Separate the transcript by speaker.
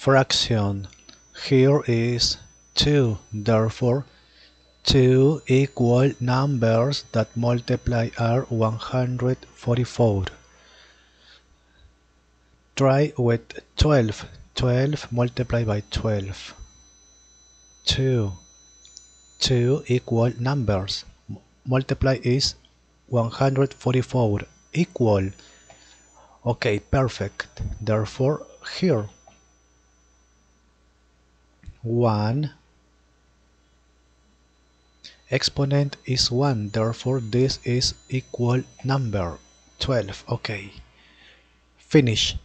Speaker 1: fraction. Here is 2, therefore 2 equal numbers that multiply are 144. Try with 12. 12 multiplied by 12. 2. 2 equal numbers. Multiply is 144. Equal. Okay, perfect. Therefore, here 1 exponent is 1 therefore this is equal number 12 okay. Finish